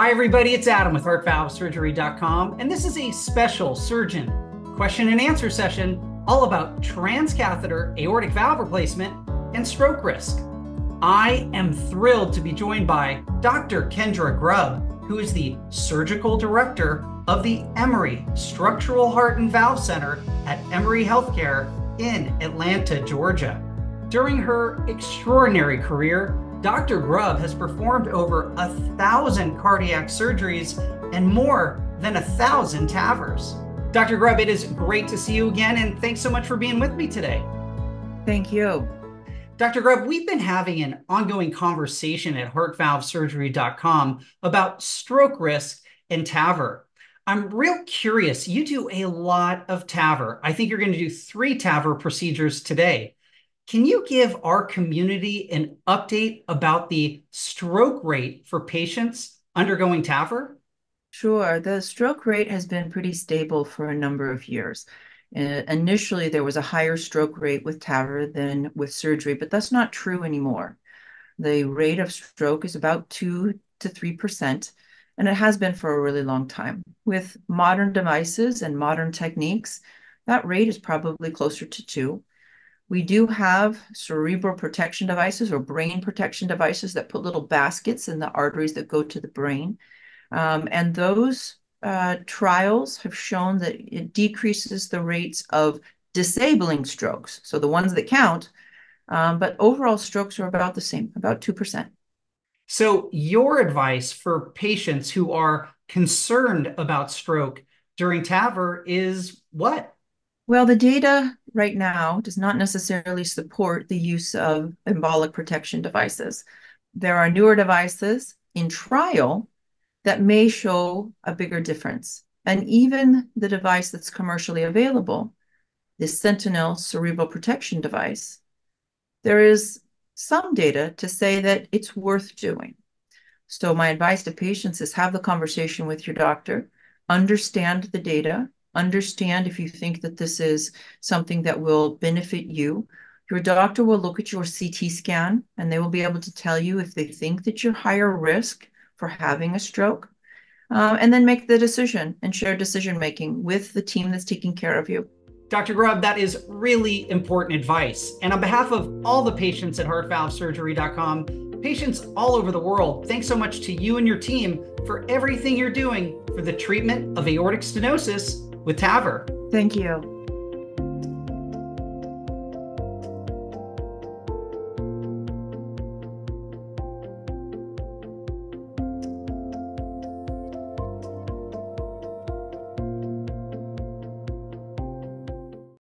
Hi, everybody. It's Adam with HeartValveSurgery.com, and this is a special surgeon question and answer session all about transcatheter aortic valve replacement and stroke risk. I am thrilled to be joined by Dr. Kendra Grubb, who is the surgical director of the Emory Structural Heart and Valve Center at Emory Healthcare in Atlanta, Georgia. During her extraordinary career, Dr. Grubb has performed over a thousand cardiac surgeries and more than a thousand TAVRs. Dr. Grubb, it is great to see you again, and thanks so much for being with me today. Thank you. Dr. Grubb, we've been having an ongoing conversation at heartvalvesurgery.com about stroke risk and TAVR. I'm real curious. You do a lot of TAVR. I think you're going to do three TAVR procedures today. Can you give our community an update about the stroke rate for patients undergoing TAVR? Sure. The stroke rate has been pretty stable for a number of years. Uh, initially, there was a higher stroke rate with TAVR than with surgery, but that's not true anymore. The rate of stroke is about 2 to 3%, and it has been for a really long time. With modern devices and modern techniques, that rate is probably closer to 2. We do have cerebral protection devices or brain protection devices that put little baskets in the arteries that go to the brain. Um, and those uh, trials have shown that it decreases the rates of disabling strokes, so the ones that count, um, but overall strokes are about the same, about 2%. So, your advice for patients who are concerned about stroke during TAVR is what? Well, the data right now does not necessarily support the use of embolic protection devices. There are newer devices in trial that may show a bigger difference. And even the device that's commercially available, the Sentinel cerebral protection device, there is some data to say that it's worth doing. So my advice to patients is have the conversation with your doctor, understand the data, understand if you think that this is something that will benefit you. Your doctor will look at your CT scan and they will be able to tell you if they think that you're higher risk for having a stroke. Uh, and then make the decision and share decision making with the team that's taking care of you. Dr. Grubb, that is really important advice. And on behalf of all the patients at heartvalvesurgery.com, patients all over the world, thanks so much to you and your team for everything you're doing for the treatment of aortic stenosis with TAVR. Thank you.